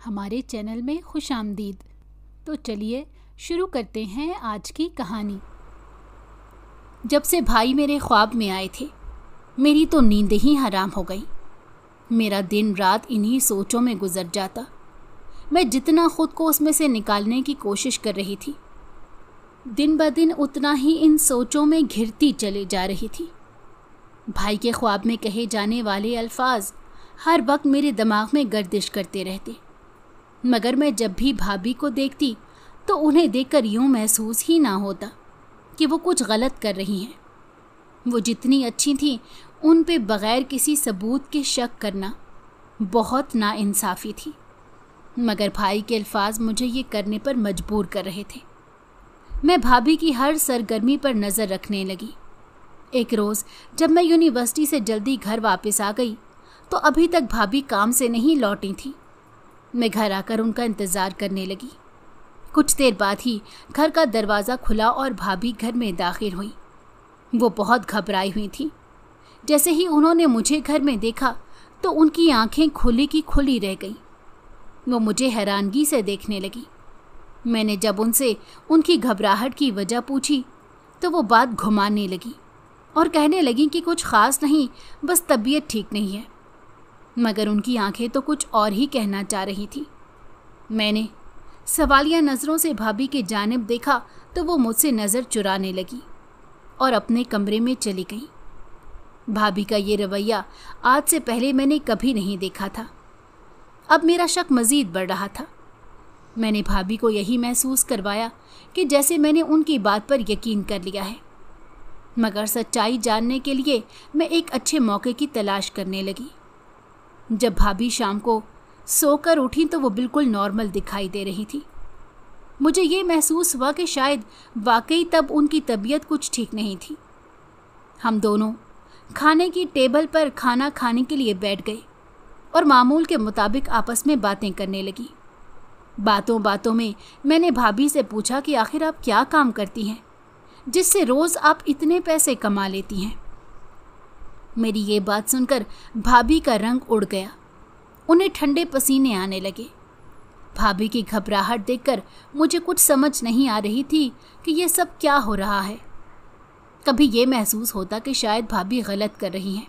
हमारे चैनल में खुश आमदीद तो चलिए, शुरू करते हैं आज की कहानी। जब से भाई मेरे ख्वाब में आए थे, मेरी तो नींद ही हराम हो गई। मेरा दिन रात इन्हीं सोचों में गुजर जाता। मैं जितना खुद को उसमें से निकालने की कोशिश कर रही थी, दिन ब दिन उतना ही इन सोचों में घिरती चले जा रही थी। भाई के ख्वाब में कहे जाने वाले अल्फाज हर वक्त मेरे दिमाग में गर्दिश करते रहते। मगर मैं जब भी भाभी को देखती तो उन्हें देखकर यूँ महसूस ही ना होता कि वो कुछ गलत कर रही हैं। वो जितनी अच्छी थी, उन पे बग़ैर किसी सबूत के शक करना बहुत नाइंसाफ़ी थी। मगर भाई के अल्फाज मुझे ये करने पर मजबूर कर रहे थे। मैं भाभी की हर सरगर्मी पर नज़र रखने लगी। एक रोज़, जब मैं यूनिवर्सिटी से जल्दी घर वापस आ गई तो अभी तक भाभी काम से नहीं लौटी थी। मैं घर आकर उनका इंतज़ार करने लगी। कुछ देर बाद ही घर का दरवाज़ा खुला और भाभी घर में दाखिल हुई। वो बहुत घबराई हुई थी। जैसे ही उन्होंने मुझे घर में देखा तो उनकी आँखें खुली की खुली रह गईं। वो मुझे हैरानगी से देखने लगी। मैंने जब उनसे उनकी घबराहट की वजह पूछी तो वो बात घुमाने लगी और कहने लगी कि कुछ ख़ास नहीं, बस तबीयत ठीक नहीं है। मगर उनकी आँखें तो कुछ और ही कहना चाह रही थी। मैंने सवालिया नज़रों से भाभी की जानब देखा तो वो मुझसे नज़र चुराने लगी और अपने कमरे में चली गई। भाभी का ये रवैया आज से पहले मैंने कभी नहीं देखा था। अब मेरा शक मज़ीद बढ़ रहा था। मैंने भाभी को यही महसूस करवाया कि जैसे मैंने उनकी बात पर यकीन कर लिया है। मगर सच्चाई जानने के लिए मैं एक अच्छे मौके की तलाश करने लगी। जब भाभी शाम को सोकर उठी तो वो बिल्कुल नॉर्मल दिखाई दे रही थी। मुझे ये महसूस हुआ कि शायद वाकई तब उनकी तबीयत कुछ ठीक नहीं थी। हम दोनों खाने की टेबल पर खाना खाने के लिए बैठ गए और मामूल के मुताबिक आपस में बातें करने लगी। बातों बातों में मैंने भाभी से पूछा कि आखिर आप क्या काम करती हैं, जिससे रोज़ आप इतने पैसे कमा लेती हैं? मेरी ये बात सुनकर भाभी का रंग उड़ गया। उन्हें ठंडे पसीने आने लगे। भाभी की घबराहट देखकर मुझे कुछ समझ नहीं आ रही थी कि ये सब क्या हो रहा है। कभी ये महसूस होता कि शायद भाभी गलत कर रही हैं।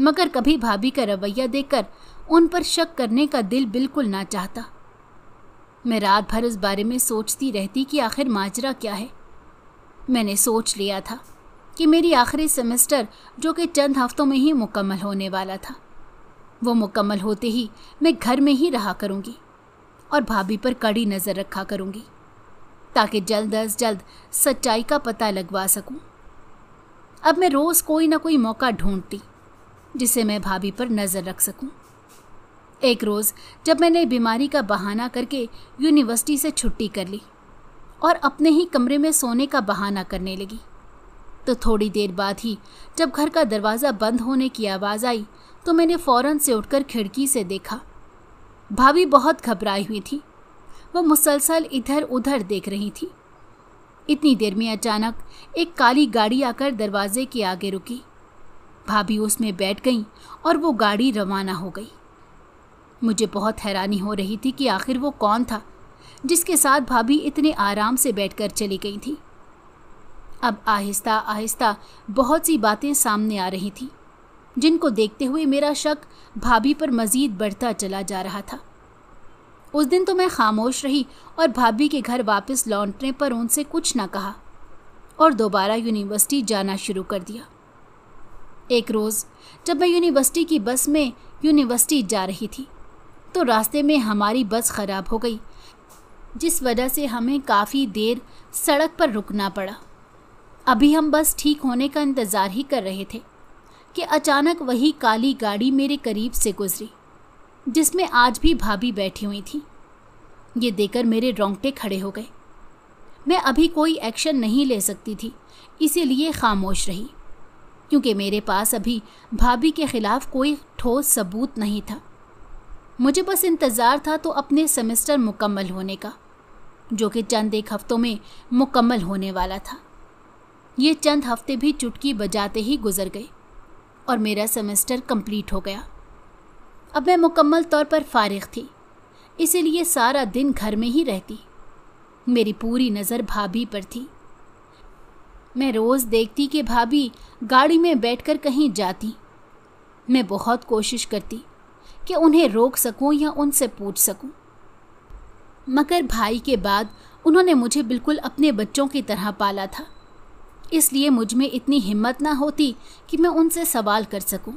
मगर कभी भाभी का रवैया देखकर उन पर शक करने का दिल बिल्कुल ना चाहता। मैं रात भर इस बारे में सोचती रहती कि आखिर माजरा क्या है। मैंने सोच लिया था। कि मेरी आखिरी सेमेस्टर, जो कि चंद हफ्तों में ही मुकम्मल होने वाला था वो मुकम्मल होते ही मैं घर में ही रहा करूँगी और भाभी पर कड़ी नज़र रखा करूँगी, ताकि जल्द अज जल्द सच्चाई का पता लगवा सकूँ। अब मैं रोज़ कोई ना कोई मौका ढूंढती, जिसे मैं भाभी पर नज़र रख सकूँ। एक रोज़ जब मैंने बीमारी का बहाना करके यूनिवर्सिटी से छुट्टी कर ली और अपने ही कमरे में सोने का बहाना करने लगी तो थोड़ी देर बाद ही, जब घर का दरवाज़ा बंद होने की आवाज़ आई तो मैंने फ़ौरन से उठकर खिड़की से देखा। भाभी बहुत घबराई हुई थी। वह मुसलसल इधर उधर देख रही थी। इतनी देर में अचानक एक काली गाड़ी आकर दरवाजे के आगे रुकी। भाभी उसमें बैठ गई और वो गाड़ी रवाना हो गई। मुझे बहुत हैरानी हो रही थी कि आखिर वो कौन था, जिसके साथ भाभी इतने आराम से बैठकर चली गई थी। अब आहिस्ता आहिस्ता बहुत सी बातें सामने आ रही थी, जिनको देखते हुए मेरा शक भाभी पर मज़ीद बढ़ता चला जा रहा था। उस दिन तो मैं खामोश रही और भाभी के घर वापस लौटने पर उनसे कुछ ना कहा और दोबारा यूनिवर्सिटी जाना शुरू कर दिया। एक रोज़ जब मैं यूनिवर्सिटी की बस में यूनिवर्सिटी जा रही थी तो रास्ते में हमारी बस ख़राब हो गई, जिस वजह से हमें काफ़ी देर सड़क पर रुकना पड़ा। अभी हम बस ठीक होने का इंतज़ार ही कर रहे थे कि अचानक वही काली गाड़ी मेरे करीब से गुजरी, जिसमें आज भी भाभी बैठी हुई थी। ये देखकर मेरे रोंगटे खड़े हो गए। मैं अभी कोई एक्शन नहीं ले सकती थी, इसीलिए खामोश रही, क्योंकि मेरे पास अभी भाभी के ख़िलाफ़ कोई ठोस सबूत नहीं था। मुझे बस इंतज़ार था तो अपने सेमेस्टर मुकम्मल होने का, जो कि चंद एक हफ्तों में मुकम्मल होने वाला था। ये चंद हफ़्ते भी चुटकी बजाते ही गुजर गए और मेरा सेमेस्टर कंप्लीट हो गया। अब मैं मुकम्मल तौर पर फारिग थी, इसीलिए सारा दिन घर में ही रहती। मेरी पूरी नज़र भाभी पर थी। मैं रोज़ देखती कि भाभी गाड़ी में बैठकर कहीं जाती। मैं बहुत कोशिश करती कि उन्हें रोक सकूँ या उनसे पूछ सकूँ। मगर भाई के बाद उन्होंने मुझे बिल्कुल अपने बच्चों की तरह पाला था। इसलिए मुझमें इतनी हिम्मत ना होती कि मैं उनसे सवाल कर सकूँ।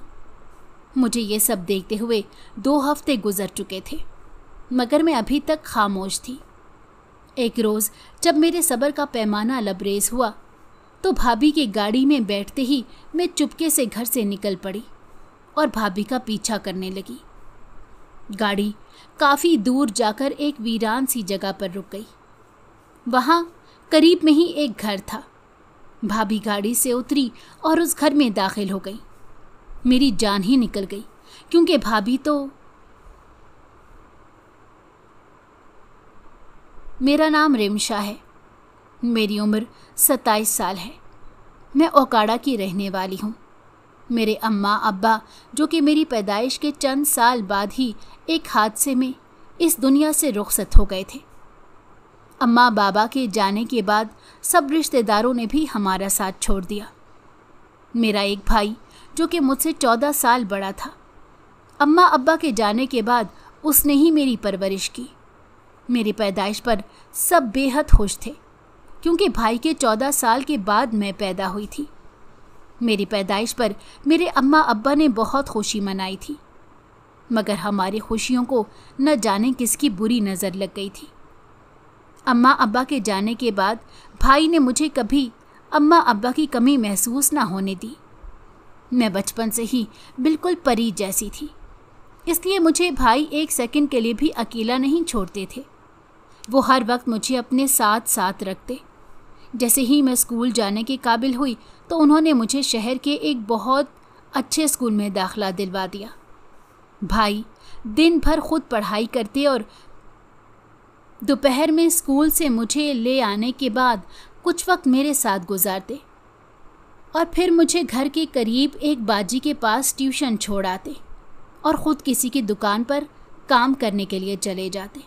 मुझे ये सब देखते हुए दो हफ़्ते गुजर चुके थे, मगर मैं अभी तक खामोश थी। एक रोज़ जब मेरे सबर का पैमाना लबरेज हुआ तो भाभी की गाड़ी में बैठते ही मैं चुपके से घर से निकल पड़ी और भाभी का पीछा करने लगी। गाड़ी काफ़ी दूर जाकर एक वीरान सी जगह पर रुक गई। वहाँ करीब में ही एक घर था। भाभी गाड़ी से उतरी और उस घर में दाखिल हो गई। मेरी जान ही निकल गई, क्योंकि भाभी तो मेरा नाम रेमशा है। मेरी उम्र सत्ताईस साल है। मैं ओकाड़ा की रहने वाली हूँ। मेरे अम्मा, अब्बा, जो कि मेरी पैदाइश के चंद साल बाद ही एक हादसे में इस दुनिया से रुखसत हो गए थे। अम्मा बाबा के जाने के बाद सब रिश्तेदारों ने भी हमारा साथ छोड़ दिया। मेरा एक भाई, जो कि मुझसे चौदह साल बड़ा था अम्मा अब्बा के जाने के बाद उसने ही मेरी परवरिश की। मेरी पैदाइश पर सब बेहद खुश थे, क्योंकि भाई के चौदह साल के बाद मैं पैदा हुई थी। मेरी पैदाइश पर मेरे अम्मा अब्बा ने बहुत खुशी मनाई थी, मगर हमारी खुशियों को न जाने किसकी बुरी नज़र लग गई थी। अम्मा अब्बा के जाने के बाद भाई ने मुझे कभी अम्मा अब्बा की कमी महसूस ना होने दी। मैं बचपन से ही बिल्कुल परी जैसी थी, इसलिए मुझे भाई एक सेकंड के लिए भी अकेला नहीं छोड़ते थे। वो हर वक्त मुझे अपने साथ साथ रखते। जैसे ही मैं स्कूल जाने के काबिल हुई तो उन्होंने मुझे शहर के एक बहुत अच्छे स्कूल में दाखला दिलवा दिया। भाई दिन भर खुद पढ़ाई करते और दोपहर में स्कूल से मुझे ले आने के बाद कुछ वक्त मेरे साथ गुजारते और फिर मुझे घर के करीब एक बाजी के पास ट्यूशन छोड़ आते और ख़ुद किसी की दुकान पर काम करने के लिए चले जाते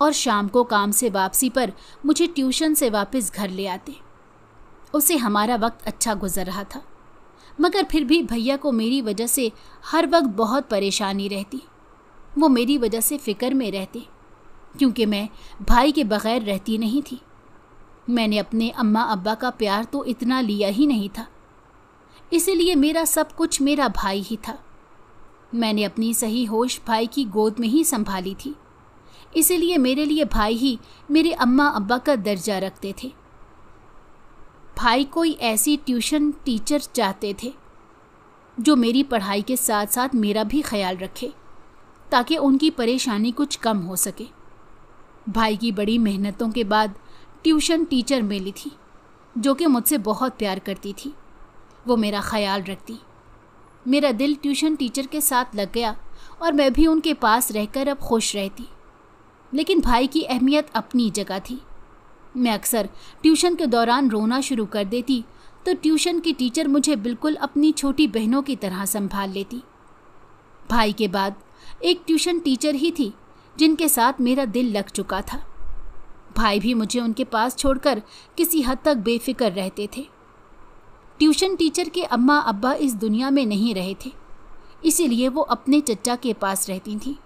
और शाम को काम से वापसी पर मुझे ट्यूशन से वापस घर ले आते। उसे हमारा वक्त अच्छा गुजर रहा था, मगर फिर भी भैया को मेरी वजह से हर वक्त बहुत परेशानी रहती। वो मेरी वजह से फ़िक्र में रहते। क्योंकि मैं भाई के बग़ैर रहती नहीं थी। मैंने अपने अम्मा अब्बा का प्यार तो इतना लिया ही नहीं था। इसीलिए मेरा सब कुछ मेरा भाई ही था। मैंने अपनी सही होश भाई की गोद में ही संभाली थी। इसीलिए मेरे लिए भाई ही मेरे अम्मा अब्बा का दर्जा रखते थे। भाई कोई ऐसी ट्यूशन टीचर चाहते थे, जो मेरी पढ़ाई के साथ साथ मेरा भी ख्याल रखे, ताकि उनकी परेशानी कुछ कम हो सके। भाई की बड़ी मेहनतों के बाद ट्यूशन टीचर मिली थी, जो कि मुझसे बहुत प्यार करती थी। वो मेरा ख्याल रखती। मेरा दिल ट्यूशन टीचर के साथ लग गया और मैं भी उनके पास रहकर अब खुश रहती। लेकिन भाई की अहमियत अपनी जगह थी। मैं अक्सर ट्यूशन के दौरान रोना शुरू कर देती तो ट्यूशन की टीचर मुझे बिल्कुल अपनी छोटी बहनों की तरह संभाल लेती। भाई के बाद एक ट्यूशन टीचर ही थी जिनके साथ मेरा दिल लग चुका था। भाई भी मुझे उनके पास छोड़कर किसी हद तक बेफिक्र रहते थे। ट्यूशन टीचर के अम्मा अब्बा इस दुनिया में नहीं रहे थे, इसीलिए वो अपने चचा के पास रहती थी।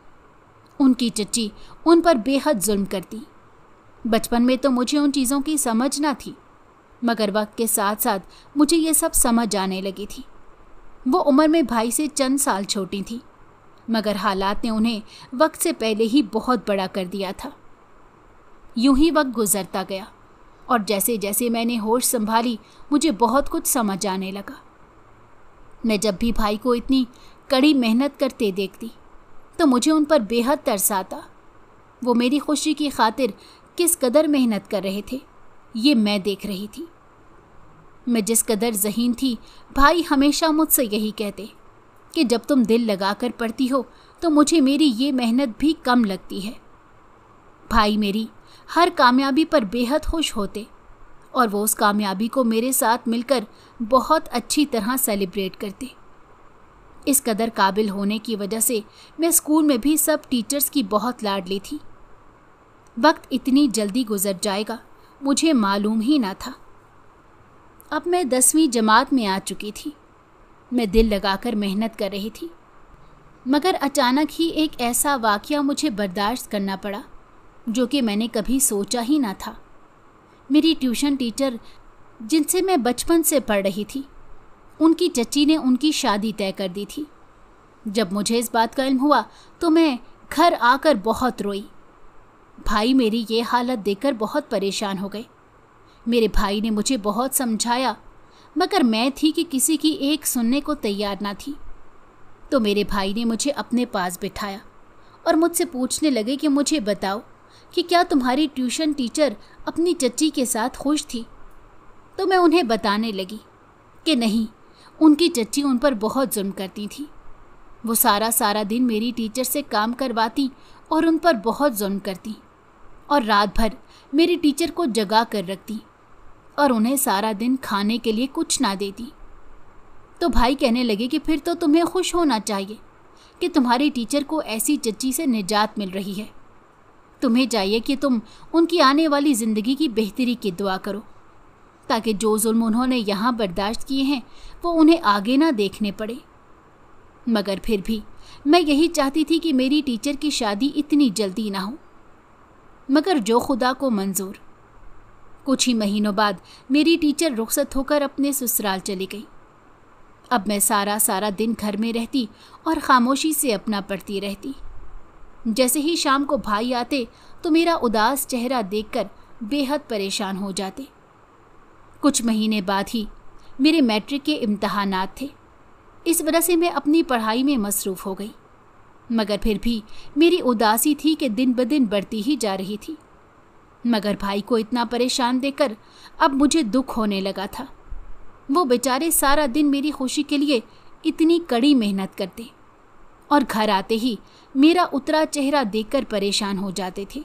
उनकी चच्ची उन पर बेहद जुल्म करती। बचपन में तो मुझे उन चीज़ों की समझ ना थी, मगर वक्त के साथ साथ मुझे ये सब समझ आने लगी थी। वो उम्र में भाई से चंद साल छोटी थी मगर हालात ने उन्हें वक्त से पहले ही बहुत बड़ा कर दिया था। यूँ ही वक्त गुजरता गया, और जैसे जैसे मैंने होश संभाली, मुझे बहुत कुछ समझ आने लगा। मैं जब भी भाई को इतनी कड़ी मेहनत करते देखती तो मुझे उन पर बेहद तरस आता। वो मेरी खुशी की खातिर किस कदर मेहनत कर रहे थे, ये मैं देख रही थी। मैं जिस कदर जहीन थी, भाई हमेशा मुझसे यही कहते। कि जब तुम दिल लगाकर पढ़ती हो तो मुझे मेरी ये मेहनत भी कम लगती है। भाई मेरी, हर कामयाबी पर बेहद खुश होते, और वो उस कामयाबी को मेरे साथ मिलकर बहुत अच्छी तरह सेलिब्रेट करते। इस कदर काबिल होने की वजह से मैं स्कूल में भी सब टीचर्स की बहुत लाडली थी। वक्त इतनी जल्दी गुजर जाएगा, मुझे मालूम ही ना था। अब मैं दसवीं जमात में आ चुकी थी। मैं दिल लगाकर मेहनत कर रही थी। मगर अचानक ही एक ऐसा वाक़ मुझे बर्दाश्त करना पड़ा, जो कि मैंने कभी सोचा ही ना था। मेरी ट्यूशन टीचर, जिनसे मैं बचपन से पढ़ रही थी, उनकी चची ने उनकी शादी तय कर दी थी। जब मुझे इस बात का इल्म हुआ तो मैं घर आकर बहुत रोई। भाई मेरी ये हालत देखकर बहुत परेशान हो गए। मेरे भाई ने मुझे बहुत समझाया मगर मैं थी कि किसी की एक सुनने को तैयार ना थी। तो मेरे भाई ने मुझे अपने पास बिठाया और मुझसे पूछने लगे कि मुझे बताओ कि क्या तुम्हारी ट्यूशन टीचर अपनी चच्ची के साथ खुश थी? तो मैं उन्हें बताने लगी कि नहीं, उनकी चच्ची उन पर बहुत जुल्म करती थी। वो सारा सारा दिन मेरी टीचर से काम करवाती और उन पर बहुत जुल्म करती और रात भर मेरी टीचर को जगा कर रखती। और उन्हें सारा दिन खाने के लिए कुछ ना देती तो भाई कहने लगे कि फिर तो तुम्हें खुश होना चाहिए कि तुम्हारी टीचर को ऐसी चच्ची से निजात मिल रही है। तुम्हें चाहिए कि तुम उनकी आने वाली ज़िंदगी की बेहतरी की दुआ करो, ताकि जो जुल्म उन्होंने यहाँ बर्दाश्त किए हैं, वो उन्हें आगे ना देखने पड़े। मगर फिर भी मैं यही चाहती थी कि मेरी टीचर की शादी इतनी जल्दी ना हो। मगर जो खुदा को मंजूर कुछ ही महीनों बाद मेरी टीचर रुखसत होकर अपने ससुराल चली गई। अब मैं सारा सारा दिन घर में रहती और खामोशी से अपना पढ़ती रहती। जैसे ही शाम को भाई आते तो मेरा उदास चेहरा देखकर बेहद परेशान हो जाते। कुछ महीने बाद ही मेरे मैट्रिक के इम्तहानात थे। इस वजह से मैं अपनी पढ़ाई में मसरूफ़ हो गई। मगर फिर भी मेरी उदासी थी कि दिन ब दिन बढ़ती ही जा रही थी। मगर भाई को इतना परेशान देकर अब मुझे दुख होने लगा था। वो बेचारे सारा दिन मेरी खुशी के लिए इतनी कड़ी मेहनत करते और घर आते ही मेरा उतरा चेहरा देखकर परेशान हो जाते थे।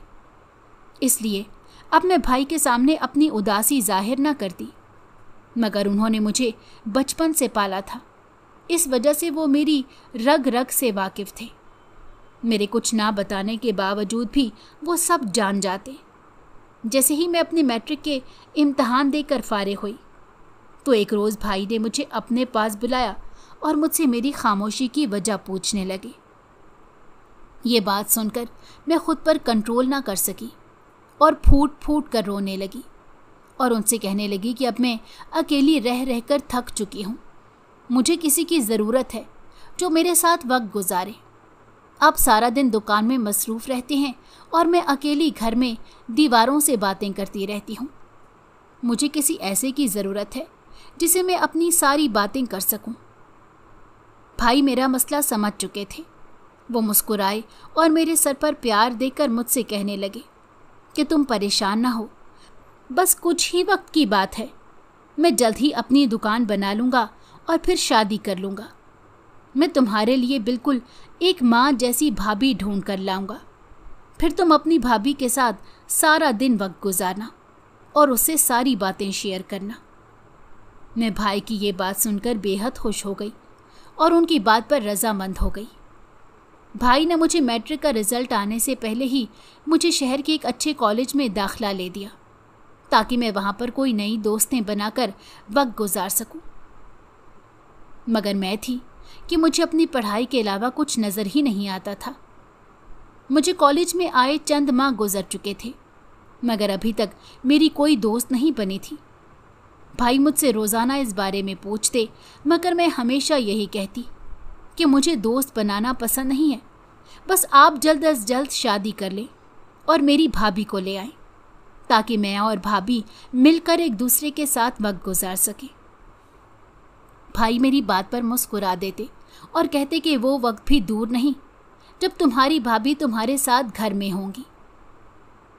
इसलिए अब मैं भाई के सामने अपनी उदासी ज़ाहिर न करती, मगर उन्होंने मुझे बचपन से पाला था। इस वजह से वो मेरी रग रग से वाकिफ थे। मेरे कुछ ना बताने के बावजूद भी वो सब जान जाते। जैसे ही मैं अपने मैट्रिक के इम्तहान देकर फारे हुई तो एक रोज़ भाई ने मुझे अपने पास बुलाया और मुझसे मेरी खामोशी की वजह पूछने लगे। ये बात सुनकर मैं खुद पर कंट्रोल ना कर सकी और फूट फूट कर रोने लगी और उनसे कहने लगी कि अब मैं अकेली रह रहकर थक चुकी हूँ। मुझे किसी की ज़रूरत है जो मेरे साथ वक्त गुजारे। आप सारा दिन दुकान में मसरूफ़ रहते हैं और मैं अकेली घर में दीवारों से बातें करती रहती हूँ। मुझे किसी ऐसे की ज़रूरत है जिसे मैं अपनी सारी बातें कर सकूँ। भाई मेरा मसला समझ चुके थे। वो मुस्कुराए और मेरे सर पर प्यार देकर मुझसे कहने लगे कि तुम परेशान ना हो। बस कुछ ही वक्त की बात है। मैं जल्द ही अपनी दुकान बना लूँगा और फिर शादी कर लूँगा। मैं तुम्हारे लिए बिल्कुल एक माँ जैसी भाभी ढूंढ कर लाऊँगा। फिर तुम अपनी भाभी के साथ सारा दिन वक्त गुजारना और उससे सारी बातें शेयर करना। मैं भाई की ये बात सुनकर बेहद खुश हो गई और उनकी बात पर रजामंद हो गई। भाई ने मुझे मैट्रिक का रिज़ल्ट आने से पहले ही मुझे शहर के एक अच्छे कॉलेज में दाखला ले दिया, ताकि मैं वहाँ पर कोई नई दोस्तें बनाकर वक्त गुजार सकूँ। मगर मैं थी कि मुझे अपनी पढ़ाई के अलावा कुछ नज़र ही नहीं आता था। मुझे कॉलेज में आए चंद माह गुजर चुके थे, मगर अभी तक मेरी कोई दोस्त नहीं बनी थी। भाई मुझसे रोज़ाना इस बारे में पूछते, मगर मैं हमेशा यही कहती कि मुझे दोस्त बनाना पसंद नहीं है। बस आप जल्द अज जल्द शादी कर लें और मेरी भाभी को ले आए, ताकि मैं और भाभी मिलकर एक दूसरे के साथ वक्त गुजार सकें। भाई मेरी बात पर मुस्कुरा देते और कहते कि वो वक्त भी दूर नहीं, जब तुम्हारी भाभी तुम्हारे साथ घर में होंगी।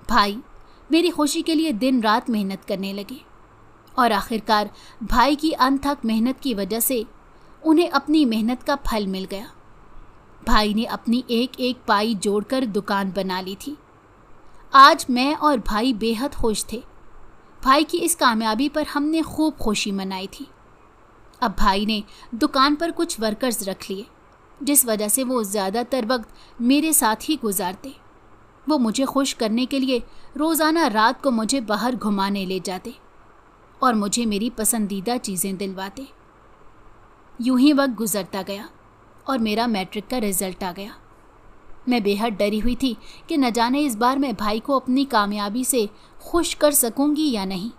भाई मेरी खुशी के लिए दिन रात मेहनत करने लगे और आखिरकार भाई की अनथक मेहनत की वजह से उन्हें अपनी मेहनत का फल मिल गया। भाई ने अपनी एक एक पाई जोड़कर दुकान बना ली थी। आज मैं और भाई बेहद खुश थे। भाई की इस कामयाबी पर हमने खूब खुशी मनाई थी। अब भाई ने दुकान पर कुछ वर्कर्स रख लिए, जिस वजह से वो ज़्यादातर वक्त मेरे साथ ही गुजारते। वो मुझे खुश करने के लिए रोज़ाना रात को मुझे बाहर घुमाने ले जाते और मुझे मेरी पसंदीदा चीज़ें दिलवाते। यूँ ही वक्त गुजरता गया और मेरा मैट्रिक का रिज़ल्ट आ गया। मैं बेहद डरी हुई थी कि न जाने इस बार मैं भाई को अपनी कामयाबी से खुश कर सकूँगी या नहीं।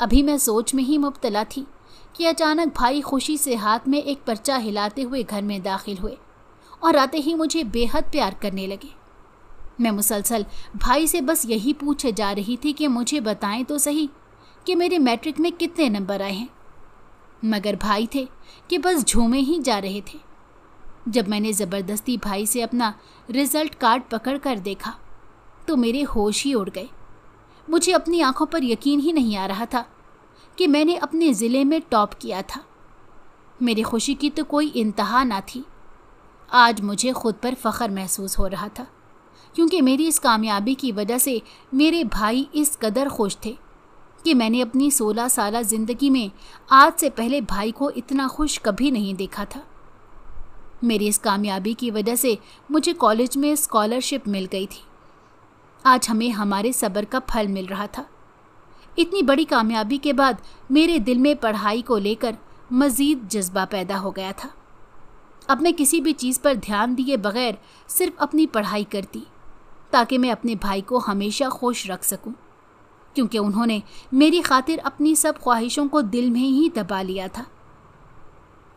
अभी मैं सोच में ही मुबतला थी कि अचानक भाई खुशी से हाथ में एक पर्चा हिलाते हुए घर में दाखिल हुए और आते ही मुझे बेहद प्यार करने लगे। मैं मुसलसल भाई से बस यही पूछे जा रही थी कि मुझे बताएँ तो सही कि मेरे मैट्रिक में कितने नंबर आए हैं। मगर भाई थे कि बस झूमे ही जा रहे थे। जब मैंने ज़बरदस्ती भाई से अपना रिज़ल्ट कार्ड पकड़ कर देखा तो मेरे होश ही उड़ गए। मुझे अपनी आँखों पर यकीन ही नहीं आ रहा था कि मैंने अपने ज़िले में टॉप किया था। मेरी खुशी की तो कोई इंतहा ना थी। आज मुझे खुद पर फ़ख्र महसूस हो रहा था, क्योंकि मेरी इस कामयाबी की वजह से मेरे भाई इस कदर खुश थे कि मैंने अपनी सोलह साल ज़िंदगी में आज से पहले भाई को इतना खुश कभी नहीं देखा था। मेरी इस कामयाबी की वजह से मुझे कॉलेज में स्कॉलरशिप मिल गई थी। आज हमें हमारे सब्र का फल मिल रहा था। इतनी बड़ी कामयाबी के बाद मेरे दिल में पढ़ाई को लेकर मज़ीद जज्बा पैदा हो गया था। अब मैं किसी भी चीज़ पर ध्यान दिए बगैर सिर्फ़ अपनी पढ़ाई करती, ताकि मैं अपने भाई को हमेशा खुश रख सकूँ, क्योंकि उन्होंने मेरी खातिर अपनी सब ख्वाहिशों को दिल में ही दबा लिया था।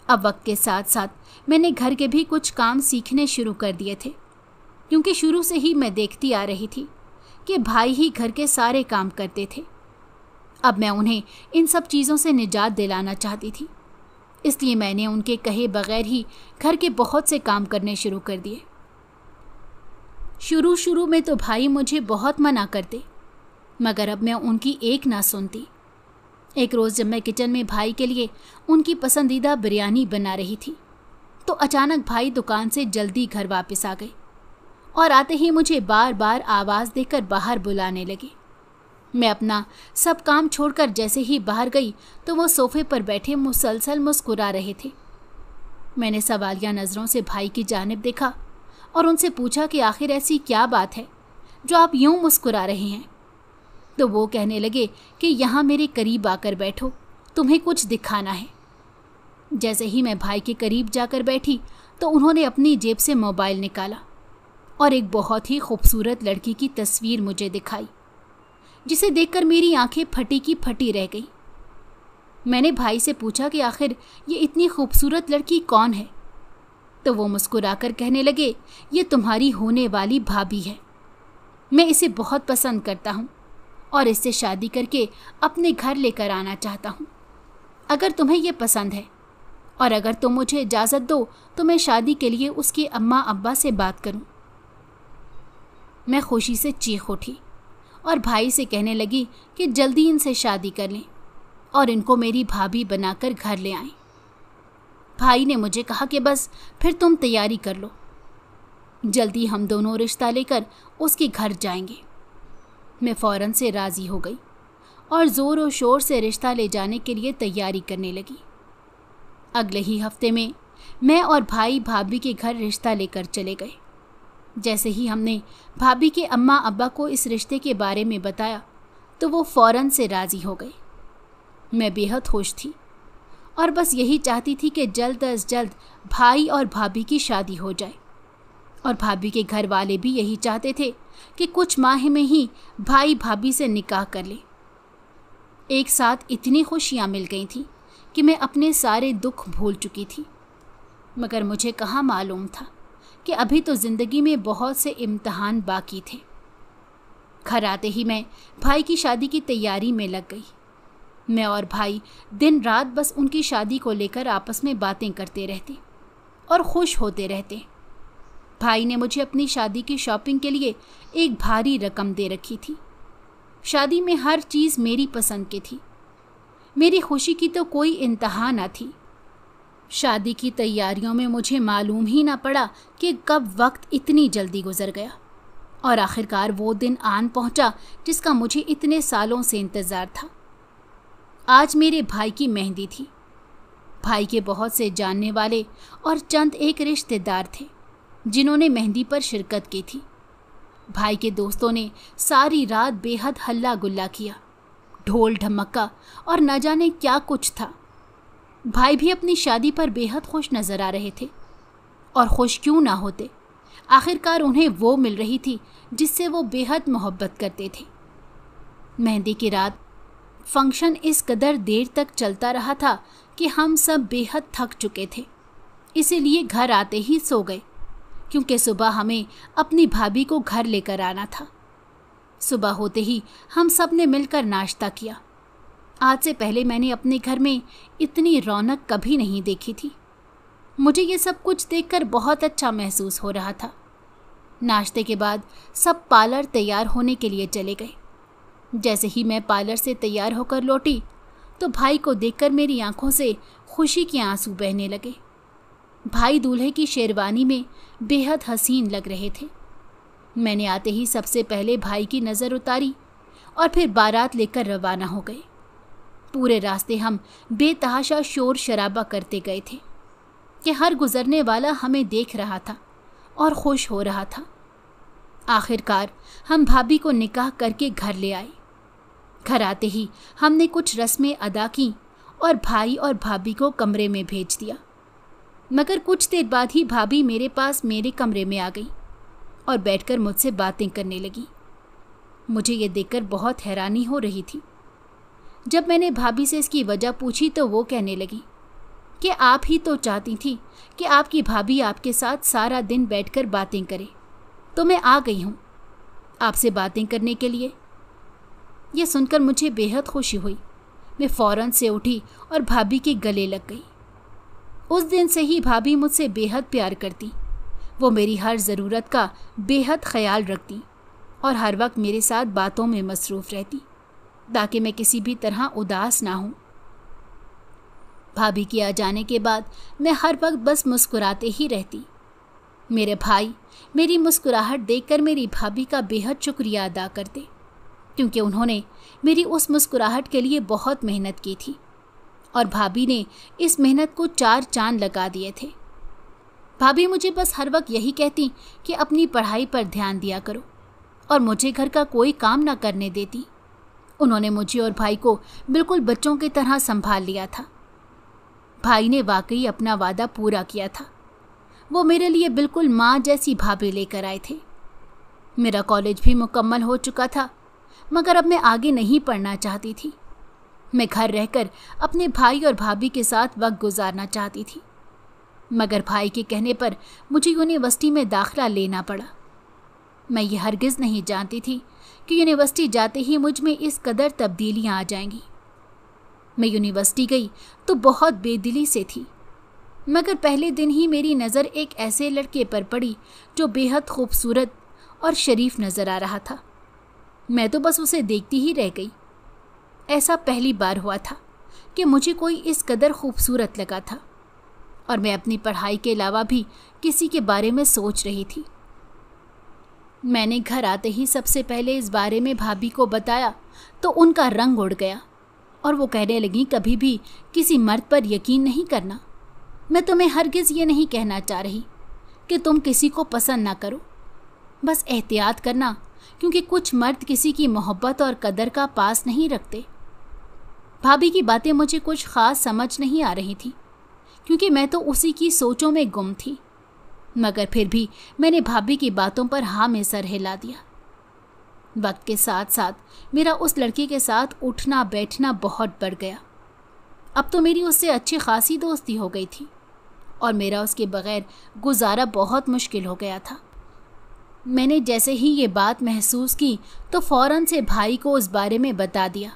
अब वक्त के साथ साथ मैंने घर के भी कुछ काम सीखने शुरू कर दिए थे, क्योंकि शुरू से ही मैं देखती आ रही थी कि भाई ही घर के सारे काम करते थे। अब मैं उन्हें इन सब चीज़ों से निजात दिलाना चाहती थी। इसलिए मैंने उनके कहे बगैर ही घर के बहुत से काम करने शुरू कर दिए। शुरू शुरू में तो भाई मुझे बहुत मना करते, मगर अब मैं उनकी एक ना सुनती। एक रोज़ जब मैं किचन में भाई के लिए उनकी पसंदीदा बिरयानी बना रही थी तो अचानक भाई दुकान से जल्दी घर वापस आ गए और आते ही मुझे बार बार आवाज़ देकर बाहर बुलाने लगे। मैं अपना सब काम छोड़कर जैसे ही बाहर गई तो वो सोफे पर बैठे मुसलसल मुस्कुरा रहे थे। मैंने सवालिया नज़रों से भाई की जानब देखा और उनसे पूछा कि आखिर ऐसी क्या बात है, जो आप यूँ मुस्कुरा रहे हैं। तो वो कहने लगे कि यहाँ मेरे करीब आकर बैठो, तुम्हें कुछ दिखाना है। जैसे ही मैं भाई के करीब जाकर बैठी तो उन्होंने अपनी जेब से मोबाइल निकाला और एक बहुत ही खूबसूरत लड़की की तस्वीर मुझे दिखाई। जिसे देखकर मेरी आँखें फटी की फटी रह गई। मैंने भाई से पूछा कि आखिर ये इतनी खूबसूरत लड़की कौन है? तो वो मुस्कुराकर कहने लगे, ये तुम्हारी होने वाली भाभी है। मैं इसे बहुत पसंद करता हूँ और इससे शादी करके अपने घर लेकर आना चाहता हूँ। अगर तुम्हें यह पसंद है और अगर तुम मुझे इजाज़त दो तो मैं शादी के लिए उसके अम्मा अब्बा से बात करूँ। मैं खुशी से चीख उठी। और भाई से कहने लगी कि जल्दी इनसे शादी कर लें और इनको मेरी भाभी बनाकर घर ले आएँ। भाई ने मुझे कहा कि बस, फिर तुम तैयारी कर लो। जल्दी हम दोनों रिश्ता लेकर उसके घर जाएँगे। मैं फ़ौरन से राज़ी हो गई और ज़ोर और शोर से रिश्ता ले जाने के लिए तैयारी करने लगी। अगले ही हफ़्ते में मैं और भाई भाभी के घर रिश्ता लेकर चले गए। जैसे ही हमने भाभी के अम्मा अब्बा को इस रिश्ते के बारे में बताया तो वो फ़ौरन से राज़ी हो गए मैं बेहद खुश थी और बस यही चाहती थी कि जल्द अज जल्द भाई और भाभी की शादी हो जाए। और भाभी के घर वाले भी यही चाहते थे कि कुछ माह में ही भाई भाभी से निकाह कर ले। एक साथ इतनी खुशियाँ मिल गई थी कि मैं अपने सारे दुख भूल चुकी थी, मगर मुझे कहाँ मालूम था कि अभी तो ज़िंदगी में बहुत से इम्तहान बाकी थे। घर आते ही मैं भाई की शादी की तैयारी में लग गई। मैं और भाई दिन रात बस उनकी शादी को लेकर आपस में बातें करते रहते और खुश होते रहते। भाई ने मुझे अपनी शादी की शॉपिंग के लिए एक भारी रकम दे रखी थी। शादी में हर चीज़ मेरी पसंद की थी। मेरी खुशी की तो कोई इंतहा ना थी। शादी की तैयारियों में मुझे मालूम ही ना पड़ा कि कब वक्त इतनी जल्दी गुजर गया। और आखिरकार वो दिन आन पहुँचा जिसका मुझे इतने सालों से इंतज़ार था। आज मेरे भाई की मेहंदी थी। भाई के बहुत से जानने वाले और चंद एक रिश्तेदार थे, जिन्होंने मेहंदी पर शिरकत की थी। भाई के दोस्तों ने सारी रात बेहद हल्ला गुल्ला किया, ढोल ढमक्का और न जाने क्या कुछ था। भाई भी अपनी शादी पर बेहद खुश नज़र आ रहे थे। और खुश क्यों ना होते? आखिरकार उन्हें वो मिल रही थी जिससे वो बेहद मोहब्बत करते थे। मेहंदी की रात फ़ंक्शन इस कदर देर तक चलता रहा था कि हम सब बेहद थक चुके थे। इसीलिए घर आते ही सो गए, क्योंकि सुबह हमें अपनी भाभी को घर लेकर आना था। सुबह होते ही हम सबने मिलकर नाश्ता किया। आज से पहले मैंने अपने घर में इतनी रौनक कभी नहीं देखी थी। मुझे ये सब कुछ देखकर बहुत अच्छा महसूस हो रहा था। नाश्ते के बाद सब पार्लर तैयार होने के लिए चले गए। जैसे ही मैं पार्लर से तैयार होकर लौटी तो भाई को देखकर मेरी आँखों से खुशी के आँसू बहने लगे। भाई दूल्हे की शेरवानी में बेहद हसीन लग रहे थे। मैंने आते ही सबसे पहले भाई की नज़र उतारी और फिर बारात लेकर रवाना हो गए। पूरे रास्ते हम बेतहाशा शोर शराबा करते गए थे कि हर गुजरने वाला हमें देख रहा था और खुश हो रहा था। आखिरकार हम भाभी को निकाह करके घर ले आए। घर आते ही हमने कुछ रस्में अदा की और भाई और भाभी को कमरे में भेज दिया। मगर कुछ देर बाद ही भाभी मेरे पास मेरे कमरे में आ गई और बैठकर मुझसे बातें करने लगी। मुझे ये देखकर बहुत हैरानी हो रही थी जब मैंने भाभी से इसकी वजह पूछी तो वो कहने लगी, कि आप ही तो चाहती थी कि आपकी भाभी आपके साथ सारा दिन बैठकर बातें करे। तो मैं आ गई हूँ आपसे बातें करने के लिए। यह सुनकर मुझे बेहद खुशी हुई। मैं फ़ौरन से उठी और भाभी के गले लग गई। उस दिन से ही भाभी मुझसे बेहद प्यार करती। वो मेरी हर ज़रूरत का बेहद ख्याल रखती और हर वक्त मेरे साथ बातों में मसरूफ़ रहती। ताकि मैं किसी भी तरह उदास ना हूँ। भाभी के आ जाने के बाद मैं हर वक्त बस मुस्कुराते ही रहती। मेरे भाई मेरी मुस्कुराहट देखकर मेरी भाभी का बेहद शुक्रिया अदा करते, क्योंकि उन्होंने मेरी उस मुस्कुराहट के लिए बहुत मेहनत की थी और भाभी ने इस मेहनत को चार चाँद लगा दिए थे। भाभी मुझे बस हर वक्त यही कहती कि अपनी पढ़ाई पर ध्यान दिया करो और मुझे घर का कोई काम ना करने देती। उन्होंने मुझे और भाई को बिल्कुल बच्चों की तरह संभाल लिया था। भाई ने वाकई अपना वादा पूरा किया था। वो मेरे लिए बिल्कुल माँ जैसी भाभी लेकर आए थे। मेरा कॉलेज भी मुकम्मल हो चुका था, मगर अब मैं आगे नहीं पढ़ना चाहती थी। मैं घर रहकर अपने भाई और भाभी के साथ वक्त गुजारना चाहती थी, मगर भाई के कहने पर मुझे यूनिवर्सिटी में दाखिला लेना पड़ा। मैं ये हरगिज़ नहीं जानती थी कि यूनिवर्सिटी जाते ही मुझमें इस कदर तब्दीलियाँ आ जाएँगी। मैं यूनिवर्सिटी गई तो बहुत बेदिली से थी। मगर पहले दिन ही मेरी नज़र एक ऐसे लड़के पर पड़ी जो बेहद खूबसूरत और शरीफ नज़र आ रहा था। मैं तो बस उसे देखती ही रह गई। ऐसा पहली बार हुआ था कि मुझे कोई इस कदर खूबसूरत लगा था और मैं अपनी पढ़ाई के अलावा भी किसी के बारे में सोच रही थी। मैंने घर आते ही सबसे पहले इस बारे में भाभी को बताया तो उनका रंग उड़ गया, और वो कहने लगी, कभी भी किसी मर्द पर यकीन नहीं करना। मैं तुम्हें हरगिज़ ये नहीं कहना चाह रही कि तुम किसी को पसंद ना करो। बस एहतियात करना, क्योंकि कुछ मर्द किसी की मोहब्बत और कदर का पास नहीं रखते। भाभी की बातें मुझे कुछ ख़ास समझ नहीं आ रही थी, क्योंकि मैं तो उसी की सोचों में गुम थी। मगर फिर भी मैंने भाभी की बातों पर हाँ में सर हिला दिया। वक्त के साथ साथ मेरा उस लड़की के साथ उठना, बैठना बहुत बढ़ गया। अब तो मेरी उससे अच्छी खासी दोस्ती हो गई थी और मेरा उसके बगैर गुजारा बहुत मुश्किल हो गया था। मैंने जैसे ही ये बात महसूस की तो फ़ौरन से भाई को उस बारे में बता दिया,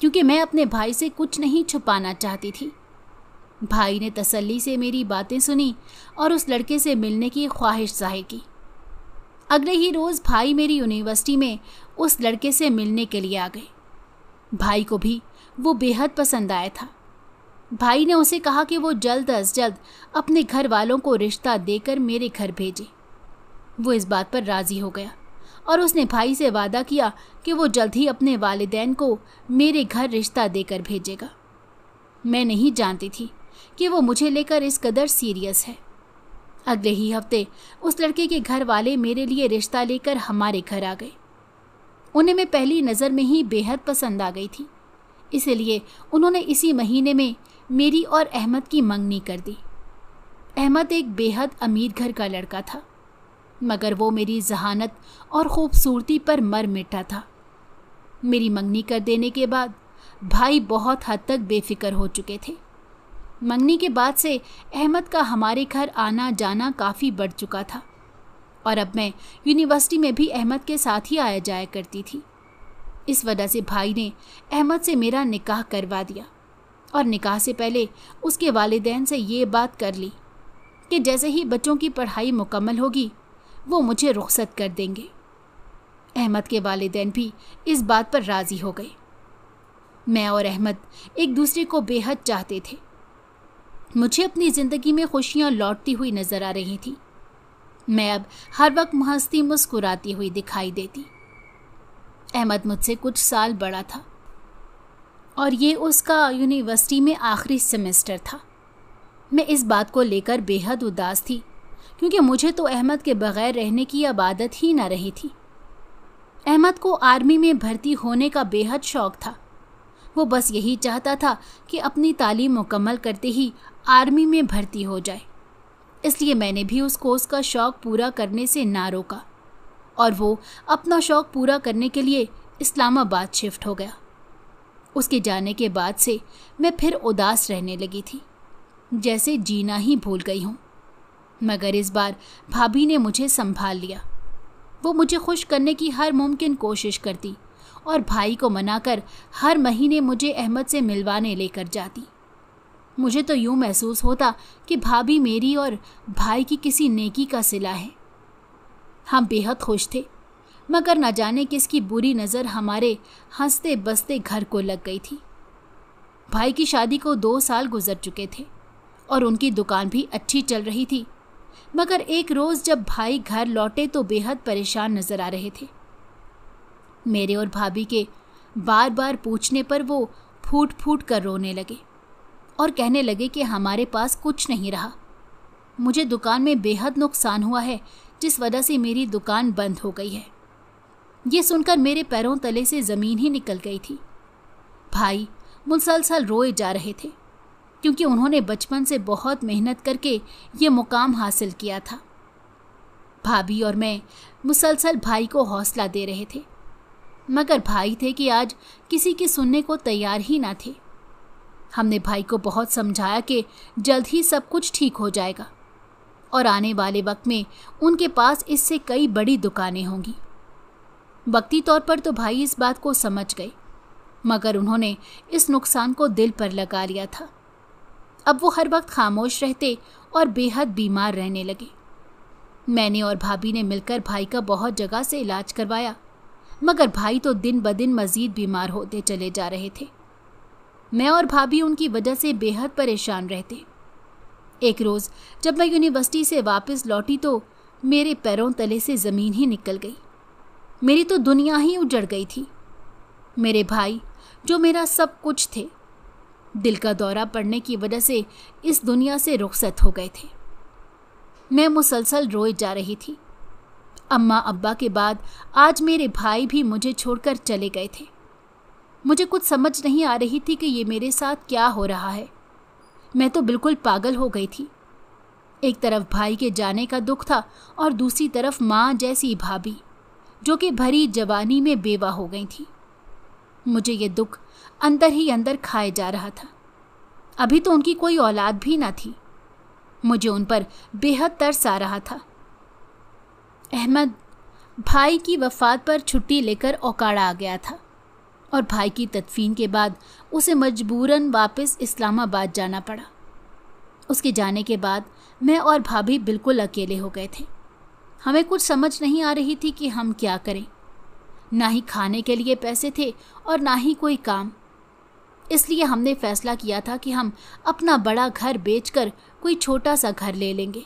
क्योंकि मैं अपने भाई से कुछ नहीं छुपाना चाहती थी। भाई ने तसल्ली से मेरी बातें सुनी और उस लड़के से मिलने की ख्वाहिश ज़ाहिर की। अगले ही रोज़ भाई मेरी यूनिवर्सिटी में उस लड़के से मिलने के लिए आ गए। भाई को भी वो बेहद पसंद आया था। भाई ने उसे कहा कि वो जल्द अज जल्द अपने घर वालों को रिश्ता देकर मेरे घर भेजे। वो इस बात पर राज़ी हो गया और उसने भाई से वादा किया कि वो जल्द ही अपने वालदेन को मेरे घर रिश्ता देकर भेजेगा। मैं नहीं जानती थी कि वो मुझे लेकर इस कदर सीरियस है। अगले ही हफ़्ते उस लड़के के घर वाले मेरे लिए रिश्ता लेकर हमारे घर आ गए। उन्हें मैं पहली नज़र में ही बेहद पसंद आ गई थी। इसलिए उन्होंने इसी महीने में मेरी और अहमद की मंगनी कर दी। अहमद एक बेहद अमीर घर का लड़का था, मगर वो मेरी जहानत और खूबसूरती पर मर मिटा था। मेरी मंगनी कर देने के बाद भाई बहुत हद तक बेफिक्र हो चुके थे। मंगनी के बाद से अहमद का हमारे घर आना जाना काफ़ी बढ़ चुका था। और अब मैं यूनिवर्सिटी में भी अहमद के साथ ही आया जाया करती थी। इस वजह से भाई ने अहमद से मेरा निकाह करवा दिया। और निकाह से पहले उसके वालदेन से ये बात कर ली कि जैसे ही बच्चों की पढ़ाई मुकम्मल होगी, वो मुझे रुख्सत कर देंगे। अहमद के वालदेन भी इस बात पर राज़ी हो गए। मैं और अहमद एक दूसरे को बेहद चाहते थे। मुझे अपनी ज़िंदगी में खुशियाँ लौटती हुई नज़र आ रही थी। मैं अब हर वक्त हंसती मुस्कुराती हुई दिखाई देती। अहमद मुझसे कुछ साल बड़ा था। और ये उसका यूनिवर्सिटी में आखिरी सेमेस्टर था। मैं इस बात को लेकर बेहद उदास थी, क्योंकि मुझे तो अहमद के बगैर रहने की अब आदत ही ना रही थी। अहमद को आर्मी में भर्ती होने का बेहद शौक था। वो बस यही चाहता था कि अपनी तालीम मुकम्मल करते ही आर्मी में भर्ती हो जाए। इसलिए मैंने भी उस कोर्स का शौक़ पूरा करने से ना रोका और वो अपना शौक़ पूरा करने के लिए इस्लामाबाद शिफ्ट हो गया। उसके जाने के बाद से मैं फिर उदास रहने लगी थी, जैसे जीना ही भूल गई हूँ। मगर इस बार भाभी ने मुझे संभाल लिया। वो मुझे खुश करने की हर मुमकिन कोशिश करती और भाई को मनाकर हर महीने मुझे अहमद से मिलवाने लेकर जाती। मुझे तो यूँ महसूस होता कि भाभी मेरी और भाई की किसी नेकी का सिला है। हम बेहद खुश थे, मगर न जाने किसकी बुरी नज़र हमारे हँसते बसते घर को लग गई थी। भाई की शादी को दो साल गुजर चुके थे और उनकी दुकान भी अच्छी चल रही थी, मगर एक रोज़ जब भाई घर लौटे तो बेहद परेशान नज़र आ रहे थे। मेरे और भाभी के बार बार पूछने पर वो फूट फूट कर रोने लगे। और कहने लगे कि हमारे पास कुछ नहीं रहा। मुझे दुकान में बेहद नुकसान हुआ है, जिस वजह से मेरी दुकान बंद हो गई है। ये सुनकर मेरे पैरों तले से ज़मीन ही निकल गई थी। भाई, मुसलसल रोए जा रहे थे, क्योंकि उन्होंने बचपन से बहुत मेहनत करके ये मुकाम हासिल किया था। भाभी और मैं मुसलसल भाई को हौसला दे रहे थे, मगर भाई थे कि आज किसी के सुनने को तैयार ही ना थे। हमने भाई को बहुत समझाया कि जल्द ही सब कुछ ठीक हो जाएगा। और आने वाले वक्त में उनके पास इससे कई बड़ी दुकानें होंगी। वक्ती तौर पर तो भाई इस बात को समझ गए, मगर उन्होंने इस नुकसान को दिल पर लगा लिया था। अब वो हर वक्त खामोश रहते और बेहद बीमार रहने लगे। मैंने और भाभी ने मिलकर भाई का बहुत जगह से इलाज करवाया, मगर भाई तो दिन ब दिन मज़ीद बीमार होते चले जा रहे थे। मैं और भाभी उनकी वजह से बेहद परेशान रहते। एक रोज़, जब मैं यूनिवर्सिटी से वापस लौटी तो मेरे पैरों तले से ज़मीन ही निकल गई। मेरी तो दुनिया ही उजड़ गई थी। मेरे भाई, जो मेरा सब कुछ थे, दिल का दौरा पड़ने की वजह से इस दुनिया से रुखसत हो गए थे। मैं मुसलसल रोए जा रही थी। अम्मा अब्बा के बाद आज मेरे भाई भी मुझे छोड़कर चले गए थे। मुझे कुछ समझ नहीं आ रही थी कि ये मेरे साथ क्या हो रहा है। मैं तो बिल्कुल पागल हो गई थी। एक तरफ़ भाई के जाने का दुख था और दूसरी तरफ़ माँ जैसी भाभी, जो कि भरी जवानी में बेवा हो गई थी। मुझे ये दुख अंदर ही अंदर खाए जा रहा था। अभी तो उनकी कोई औलाद भी ना थी। मुझे उन पर बेहद तरस आ रहा था। अहमद, भाई की वफ़ात पर छुट्टी लेकर औकाड़ा आ गया था। और भाई की तदफीन के बाद उसे मजबूरन वापस इस्लामाबाद जाना पड़ा। उसके जाने के बाद मैं और भाभी बिल्कुल अकेले हो गए थे। हमें कुछ समझ नहीं आ रही थी कि हम क्या करें। ना ही खाने के लिए पैसे थे और ना ही कोई काम। इसलिए हमने फैसला किया था कि हम अपना बड़ा घर बेचकर कोई छोटा सा घर ले लेंगे।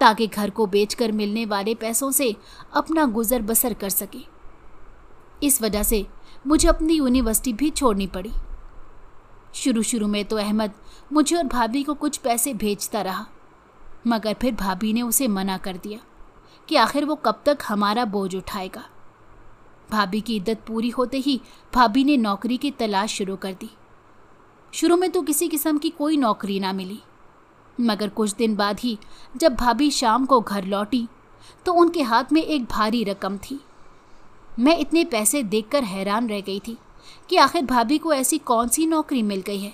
ताकि घर को बेचकर मिलने वाले पैसों से अपना गुजर बसर कर सके। इस वजह से मुझे अपनी यूनिवर्सिटी भी छोड़नी पड़ी। शुरू शुरू में तो अहमद मुझे और भाभी को कुछ पैसे भेजता रहा, मगर फिर भाभी ने उसे मना कर दिया कि आखिर वो कब तक हमारा बोझ उठाएगा। भाभी की इद्दत पूरी होते ही भाभी ने नौकरी की तलाश शुरू कर दी। शुरू में तो किसी किस्म की कोई नौकरी ना मिली, मगर कुछ दिन बाद ही जब भाभी शाम को घर लौटी तो उनके हाथ में एक भारी रकम थी। मैं इतने पैसे देखकर हैरान रह गई थी कि आखिर भाभी को ऐसी कौन सी नौकरी मिल गई है,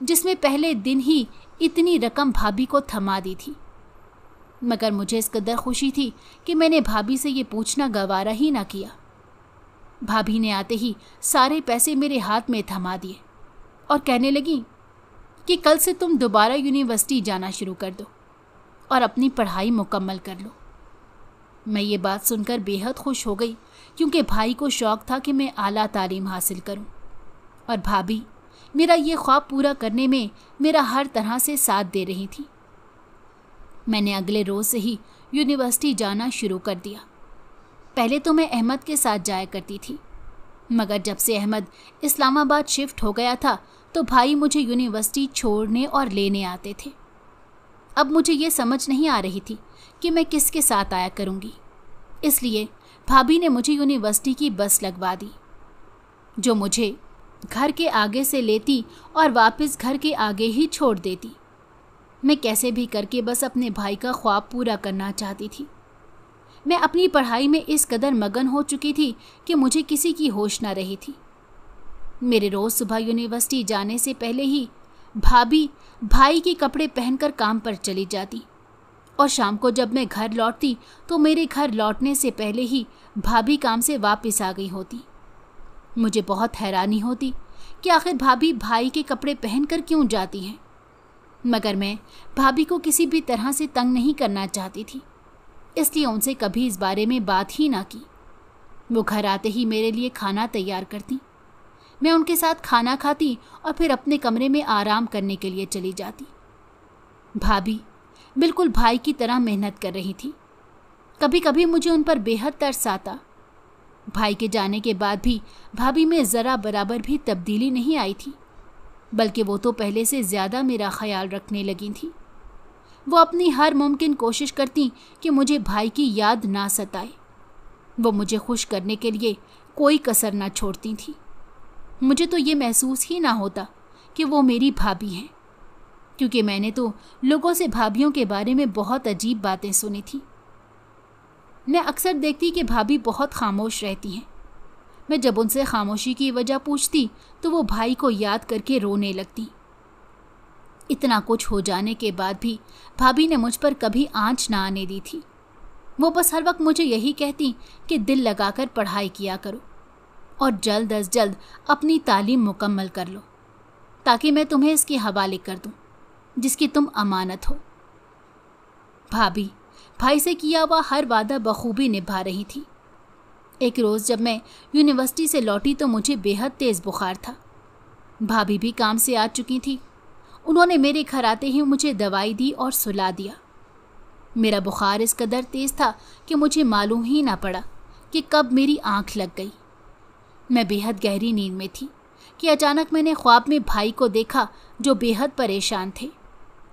जिसमें पहले दिन ही इतनी रकम भाभी को थमा दी थी। मगर मुझे इस कदर खुशी थी कि मैंने भाभी से ये पूछना गवारा ही ना किया। भाभी ने आते ही सारे पैसे मेरे हाथ में थमा दिए और कहने लगी कि कल से तुम दोबारा यूनिवर्सिटी जाना शुरू कर दो और अपनी पढ़ाई मुकम्मल कर लो। मैं ये बात सुनकर बेहद खुश हो गई क्योंकि भाई को शौक़ था कि मैं आला तालीम हासिल करूँ। और भाभी, मेरा ये ख्वाब पूरा करने में मेरा हर तरह से साथ दे रही थी। मैंने अगले रोज़ से ही यूनिवर्सिटी जाना शुरू कर दिया। पहले तो मैं अहमद के साथ जाया करती थी। मगर जब से अहमद इस्लामाबाद शिफ्ट हो गया था तो भाई मुझे यूनिवर्सिटी छोड़ने और लेने आते थे। अब मुझे ये समझ नहीं आ रही थी कि मैं किसके साथ आया करूँगी। इसलिए भाभी ने मुझे यूनिवर्सिटी की बस लगवा दी, जो मुझे घर के आगे से लेती और वापस घर के आगे ही छोड़ देती। मैं कैसे भी करके बस अपने भाई का ख्वाब पूरा करना चाहती थी। मैं अपनी पढ़ाई में इस कदर मगन हो चुकी थी कि मुझे किसी की होश ना रही थी। मेरे रोज़ सुबह यूनिवर्सिटी जाने से पहले ही भाभी भाई के कपड़े पहनकर काम पर चली जाती। और शाम को जब मैं घर लौटती तो मेरे घर लौटने से पहले ही भाभी काम से वापस आ गई होती। मुझे बहुत हैरानी होती कि आखिर भाभी भाई के कपड़े पहनकर क्यों जाती हैं। मगर मैं भाभी को किसी भी तरह से तंग नहीं करना चाहती थी, इसलिए उनसे कभी इस बारे में बात ही ना की। वो घर आते ही मेरे लिए खाना तैयार करती। मैं उनके साथ खाना खाती और फिर अपने कमरे में आराम करने के लिए चली जाती। भाभी बिल्कुल भाई की तरह मेहनत कर रही थी। कभी कभी मुझे उन पर बेहद तरस आता। भाई के जाने के बाद भी भाभी में ज़रा बराबर भी तब्दीली नहीं आई थी, बल्कि वो तो पहले से ज़्यादा मेरा ख्याल रखने लगी थी। वो अपनी हर मुमकिन कोशिश करती कि मुझे भाई की याद ना सताए। वो मुझे खुश करने के लिए कोई कसर ना छोड़ती थी। मुझे तो ये महसूस ही ना होता कि वो मेरी भाभी हैं। क्योंकि मैंने तो लोगों से भाभीियों के बारे में बहुत अजीब बातें सुनी थी। मैं अक्सर देखती कि भाभी बहुत खामोश रहती हैं। मैं जब उनसे खामोशी की वजह पूछती तो वो भाई को याद करके रोने लगती। इतना कुछ हो जाने के बाद भी भाभी ने मुझ पर कभी आँच ना आने दी थी। वो बस हर वक्त मुझे यही कहती कि दिल लगाकर पढ़ाई किया करो और जल्द अज जल्द अपनी तालीम मुकम्मल कर लो, ताकि मैं तुम्हें इसके हवाले कर दूँ। जिसकी तुम अमानत हो। भाभी, भाई से किया हुआ हर वादा बखूबी निभा रही थी। एक रोज़ जब मैं यूनिवर्सिटी से लौटी तो मुझे बेहद तेज़ बुखार था। भाभी भी काम से आ चुकी थी। उन्होंने मेरे घर आते ही मुझे दवाई दी और सुला दिया। मेरा बुखार इस कदर तेज़ था कि मुझे मालूम ही ना पड़ा कि कब मेरी आँख लग गई। मैं बेहद गहरी नींद में थी कि अचानक मैंने ख्वाब में भाई को देखा जो बेहद परेशान थे।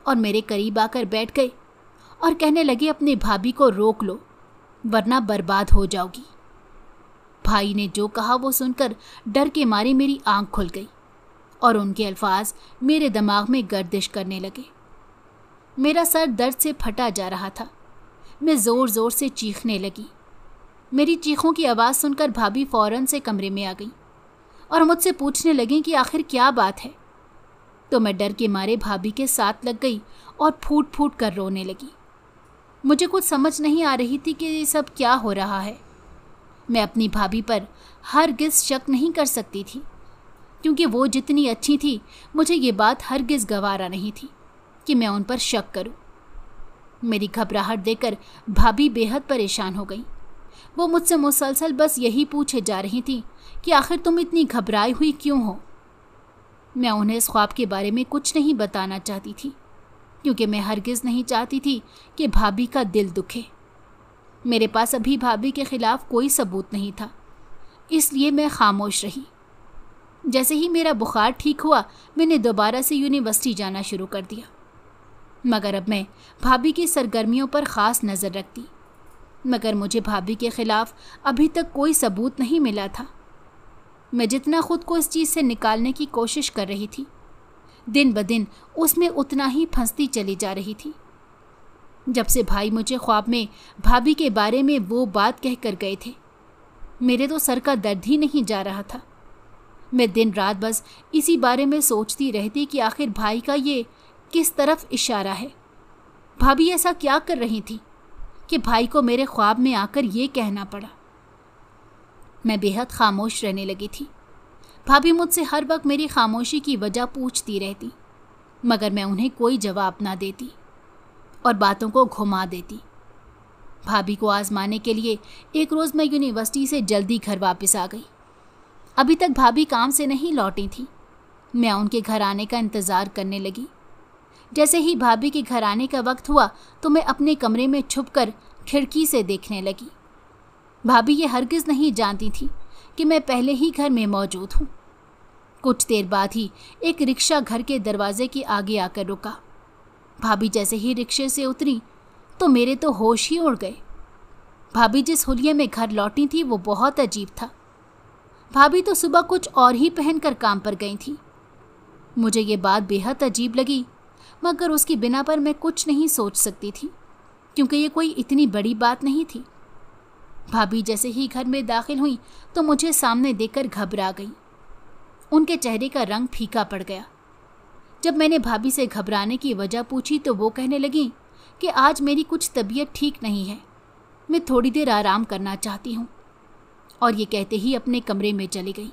और मेरे करीब आकर बैठ गए और कहने लगे, अपने भाभी को रोक लो, वरना बर्बाद हो जाओगी। भाई ने जो कहा, वो सुनकर डर के मारे मेरी आँख खुल गई और उनके अल्फाज मेरे दिमाग में गर्दिश करने लगे। मेरा सर दर्द से फटा जा रहा था। मैं ज़ोर ज़ोर से चीखने लगी। मेरी चीखों की आवाज़ सुनकर भाभी फ़ौरन से कमरे में आ गई और मुझसे पूछने लगी कि आखिर क्या बात है? तो मैं डर के मारे भाभी के साथ लग गई और फूट फूट कर रोने लगी। मुझे कुछ समझ नहीं आ रही थी कि ये सब क्या हो रहा है। मैं अपनी भाभी पर हर गिज शक नहीं कर सकती थी, क्योंकि वो जितनी अच्छी थी, मुझे ये बात हर गिज गवारा नहीं थी कि मैं उन पर शक करूँ। मेरी घबराहट देकर भाभी बेहद परेशान हो गई। वो मुझसे मुसलसल बस यही पूछे जा रही थी कि आखिर तुम इतनी घबराई हुई क्यों हो? मैं उन्हें इस ख्वाब के बारे में कुछ नहीं बताना चाहती थी, क्योंकि मैं हरगिज़ नहीं चाहती थी कि भाभी का दिल दुखे। मेरे पास अभी भाभी के खिलाफ कोई सबूत नहीं था, इसलिए मैं खामोश रही। जैसे ही मेरा बुखार ठीक हुआ, मैंने दोबारा से यूनिवर्सिटी जाना शुरू कर दिया। मगर अब मैं भाभी की सरगर्मियों पर ख़ास नज़र रखती, मगर मुझे भाभी के ख़िलाफ़ अभी तक कोई सबूत नहीं मिला था। मैं जितना खुद को इस चीज़ से निकालने की कोशिश कर रही थी, दिन ब दिन उसमें उतना ही फंसती चली जा रही थी। जब से भाई मुझे ख्वाब में, भाभी के बारे में वो बात कह कर गए थे, मेरे तो सर का दर्द ही नहीं जा रहा था। मैं दिन रात बस इसी बारे में सोचती रहती कि आखिर भाई का ये किस तरफ़ इशारा है। भाभी ऐसा क्या कर रही थी कि भाई को मेरे ख्वाब में आकर ये कहना पड़ा। मैं बेहद खामोश रहने लगी थी। भाभी मुझसे हर वक्त मेरी खामोशी की वजह पूछती रहती, मगर मैं उन्हें कोई जवाब ना देती और बातों को घुमा देती। भाभी को आजमाने के लिए एक रोज़ मैं यूनिवर्सिटी से जल्दी घर वापस आ गई। अभी तक भाभी काम से नहीं लौटी थी। मैं उनके घर आने का इंतज़ार करने लगी। जैसे ही भाभी के घर आने का वक्त हुआ तो मैं अपने कमरे में छुपकर खिड़की से देखने लगी। भाभी ये हरगिज़ नहीं जानती थी कि मैं पहले ही घर में मौजूद हूँ। कुछ देर बाद ही एक रिक्शा घर के दरवाजे के आगे आकर रुका। भाभी जैसे ही रिक्शे से उतरी तो मेरे तो होश ही उड़ गए। भाभी जिस हुलिये में घर लौटी थी, वो बहुत अजीब था। भाभी तो सुबह कुछ और ही पहनकर काम पर गई थी। मुझे ये बात बेहद अजीब लगी, मगर उसकी बिना पर मैं कुछ नहीं सोच सकती थी, क्योंकि ये कोई इतनी बड़ी बात नहीं थी। भाभी जैसे ही घर में दाखिल हुई तो मुझे सामने देखकर घबरा गई। उनके चेहरे का रंग फीका पड़ गया। जब मैंने भाभी से घबराने की वजह पूछी तो वो कहने लगी कि आज मेरी कुछ तबीयत ठीक नहीं है। मैं थोड़ी देर आराम करना चाहती हूँ। और ये कहते ही अपने कमरे में चली गई।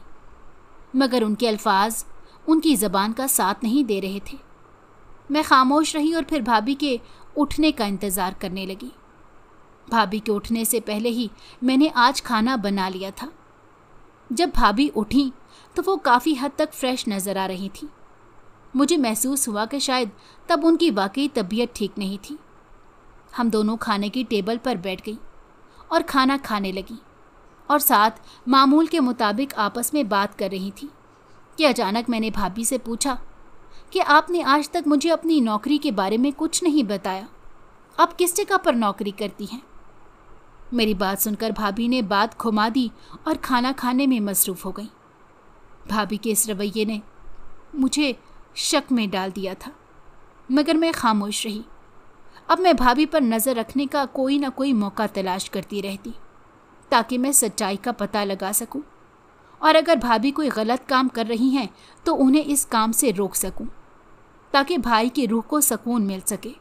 मगर उनके अल्फाज उनकी ज़बान का साथ नहीं दे रहे थे। मैं खामोश रही और फिर भाभी के उठने का इंतज़ार करने लगी। भाभी के उठने से पहले ही मैंने आज खाना बना लिया था। जब भाभी उठी तो वो काफ़ी हद तक फ्रेश नज़र आ रही थी। मुझे महसूस हुआ कि शायद तब उनकी वाकई तबीयत ठीक नहीं थी। हम दोनों खाने की टेबल पर बैठ गई और खाना खाने लगी और साथ मामूल के मुताबिक आपस में बात कर रही थी कि अचानक मैंने भाभी से पूछा कि आपने आज तक मुझे अपनी नौकरी के बारे में कुछ नहीं बताया। आप किस जगह पर नौकरी करती हैं? मेरी बात सुनकर भाभी ने बात घुमा दी और खाना खाने में मसरूफ़ हो गई। भाभी के इस रवैये ने मुझे शक में डाल दिया था, मगर मैं खामोश रही। अब मैं भाभी पर नज़र रखने का कोई ना कोई मौका तलाश करती रहती, ताकि मैं सच्चाई का पता लगा सकूँ। और अगर भाभी कोई गलत काम कर रही हैं तो उन्हें इस काम से रोक सकूँ, ताकि भाई की रूह को सुकून मिल सके।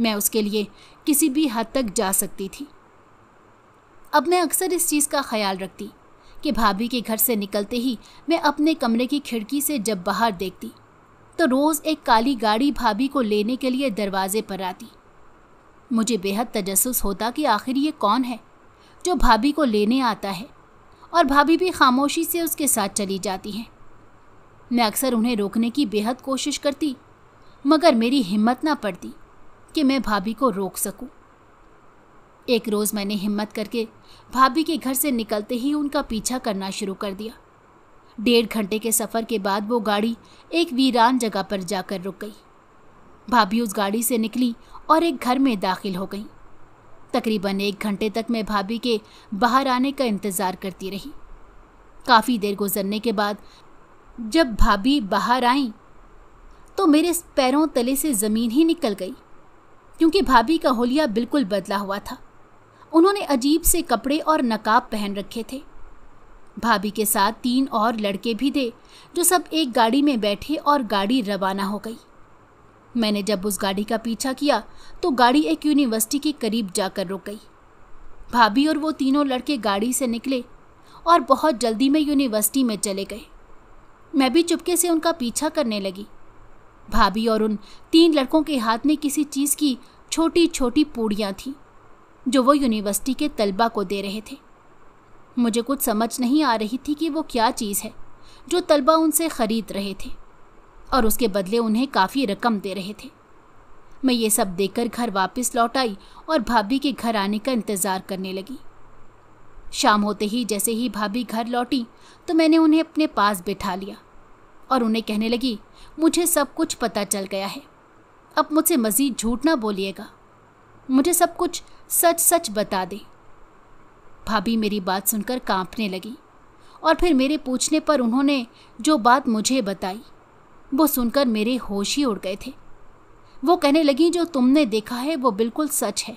मैं उसके लिए किसी भी हद तक जा सकती थी। अब मैं अक्सर इस चीज़ का ख्याल रखती कि भाभी के घर से निकलते ही मैं अपने कमरे की खिड़की से जब बाहर देखती तो रोज़ एक काली गाड़ी भाभी को लेने के लिए दरवाजे पर आती मुझे बेहद तजस्स होता कि आखिर ये कौन है जो भाभी को लेने आता है और भाभी भी खामोशी से उसके साथ चली जाती हैं मैं अक्सर उन्हें रोकने की बेहद कोशिश करती, मगर मेरी हिम्मत ना पड़ती कि मैं भाभी को रोक सकूँ। एक रोज़ मैंने हिम्मत करके भाभी के घर से निकलते ही उनका पीछा करना शुरू कर दिया। डेढ़ घंटे के सफ़र के बाद वो गाड़ी एक वीरान जगह पर जाकर रुक गई। भाभी उस गाड़ी से निकली और एक घर में दाखिल हो गई। तकरीबन एक घंटे तक मैं भाभी के बाहर आने का इंतज़ार करती रही। काफ़ी देर गुजरने के बाद जब भाभी बाहर आई तो मेरे पैरों तले से ज़मीन ही निकल गई, क्योंकि भाभी का होलिया बिल्कुल बदला हुआ था। उन्होंने अजीब से कपड़े और नकाब पहन रखे थे। भाभी के साथ तीन और लड़के भी थे, जो सब एक गाड़ी में बैठे और गाड़ी रवाना हो गई। मैंने जब उस गाड़ी का पीछा किया तो गाड़ी एक यूनिवर्सिटी के करीब जाकर रुक गई। भाभी और वो तीनों लड़के गाड़ी से निकले और बहुत जल्दी में यूनिवर्सिटी में चले गए। मैं भी चुपके से उनका पीछा करने लगी। भाभी और उन तीन लड़कों के हाथ में किसी चीज़ की छोटी छोटी पूड़ियाँ थीं। जो वो यूनिवर्सिटी के तलबा को दे रहे थे। मुझे कुछ समझ नहीं आ रही थी कि वो क्या चीज़ है, जो तलबा उनसे ख़रीद रहे थे और उसके बदले उन्हें काफ़ी रकम दे रहे थे। मैं ये सब देखकर घर वापस लौट आई और भाभी के घर आने का इंतज़ार करने लगी। शाम होते ही जैसे ही भाभी घर लौटी तो मैंने उन्हें अपने पास बिठा लिया और उन्हें कहने लगी, मुझे सब कुछ पता चल गया है। अब मुझसे मज़ीद झूठ ना बोलिएगा। मुझे सब कुछ सच सच बता दे। भाभी मेरी बात सुनकर कांपने लगी और फिर मेरे पूछने पर उन्होंने जो बात मुझे बताई, वो सुनकर मेरे होश ही उड़ गए थे। वो कहने लगी, जो तुमने देखा है, वो बिल्कुल सच है।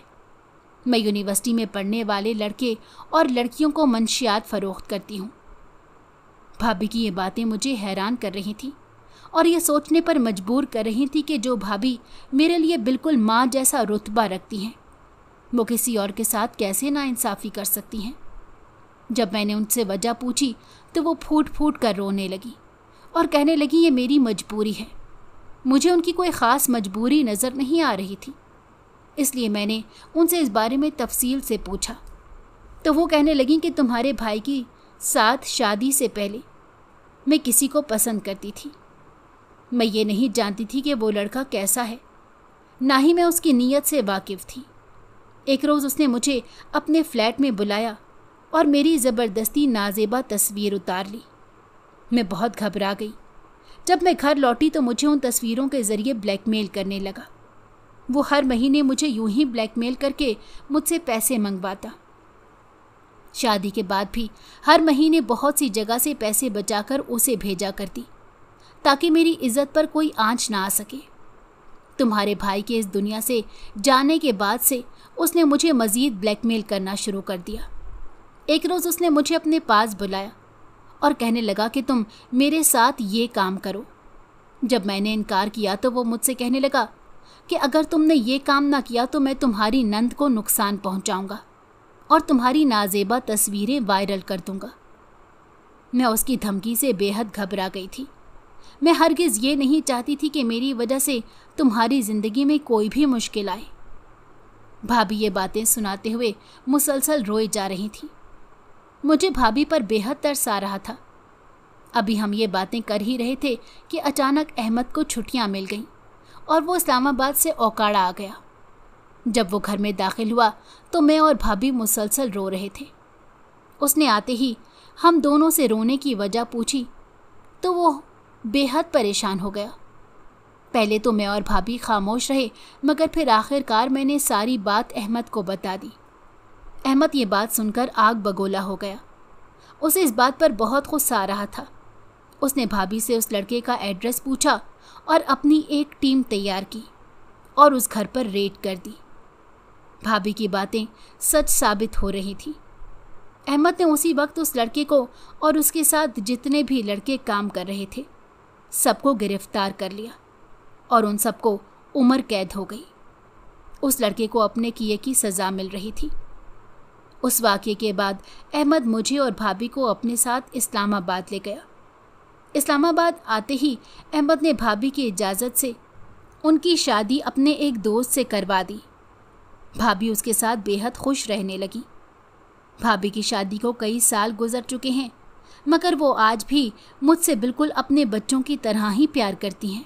मैं यूनिवर्सिटी में पढ़ने वाले लड़के और लड़कियों को मंशियात फ़रोख्त करती हूँ। भाभी की ये बातें मुझे हैरान कर रही थी और ये सोचने पर मजबूर कर रही थी कि जो भाभी मेरे लिए बिल्कुल माँ जैसा रुतबा रखती हैं वो किसी और के साथ कैसे नाइंसाफ़ी कर सकती हैं? जब मैंने उनसे वजह पूछी तो वो फूट फूट कर रोने लगी और कहने लगी, ये मेरी मजबूरी है। मुझे उनकी कोई ख़ास मजबूरी नज़र नहीं आ रही थी। इसलिए मैंने उनसे इस बारे में तफसील से पूछा। तो वो कहने लगी कि तुम्हारे भाई की साथ शादी से पहले मैं किसी को पसंद करती थी। मैं ये नहीं जानती थी कि वो लड़का कैसा है। ना ही मैं उसकी नीयत से वाकिफ़ थी। एक रोज़ उसने मुझे अपने फ्लैट में बुलाया और मेरी ज़बरदस्ती नाजेबा तस्वीर उतार ली। मैं बहुत घबरा गई। जब मैं घर लौटी तो मुझे उन तस्वीरों के ज़रिए ब्लैकमेल करने लगा। वो हर महीने मुझे यूँ ही ब्लैकमेल करके मुझसे पैसे मंगवाता। शादी के बाद भी हर महीने बहुत सी जगह से पैसे बचाकर उसे भेजा करती, ताकि मेरी इज़्ज़त पर कोई आँच ना आ सके। तुम्हारे भाई के इस दुनिया से जाने के बाद से उसने मुझे मज़ीद ब्लैकमेल करना शुरू कर दिया। एक रोज़ उसने मुझे अपने पास बुलाया और कहने लगा कि तुम मेरे साथ ये काम करो। जब मैंने इनकार किया तो वो मुझसे कहने लगा कि अगर तुमने ये काम ना किया तो मैं तुम्हारी नंद को नुकसान पहुंचाऊँगा और तुम्हारी नाजेबा तस्वीरें वायरल कर दूँगा। मैं उसकी धमकी से बेहद घबरा गई थी। मैं हरगिज़ ये नहीं चाहती थी कि मेरी वजह से तुम्हारी ज़िंदगी में कोई भी मुश्किल आए। भाभी ये बातें सुनाते हुए मुसलसल रोए जा रही थी। मुझे भाभी पर बेहद तरस आ रहा था। अभी हम ये बातें कर ही रहे थे कि अचानक अहमद को छुट्टियाँ मिल गईं और वो इस्लामाबाद से औकाड़ा आ गया। जब वो घर में दाखिल हुआ तो मैं और भाभी मुसलसल रो रहे थे। उसने आते ही हम दोनों से रोने की वजह पूछी तो वो बेहद परेशान हो गया। पहले तो मैं और भाभी खामोश रहे, मगर फिर आखिरकार मैंने सारी बात अहमद को बता दी। अहमद ये बात सुनकर आग बगोला हो गया। उसे इस बात पर बहुत गुस्सा आ रहा था। उसने भाभी से उस लड़के का एड्रेस पूछा और अपनी एक टीम तैयार की और उस घर पर रेड कर दी। भाभी की बातें सच साबित हो रही थी। अहमद ने उसी वक्त उस लड़के को और उसके साथ जितने भी लड़के काम कर रहे थे सबको गिरफ़्तार कर लिया और उन सबको उम्र कैद हो गई। उस लड़के को अपने किए की सज़ा मिल रही थी। उस वाक्य के बाद अहमद मुझे और भाभी को अपने साथ इस्लामाबाद ले गया। इस्लामाबाद आते ही अहमद ने भाभी की इजाज़त से उनकी शादी अपने एक दोस्त से करवा दी। भाभी उसके साथ बेहद खुश रहने लगी। भाभी की शादी को कई साल गुजर चुके हैं मगर वो आज भी मुझसे बिल्कुल अपने बच्चों की तरह ही प्यार करती हैं।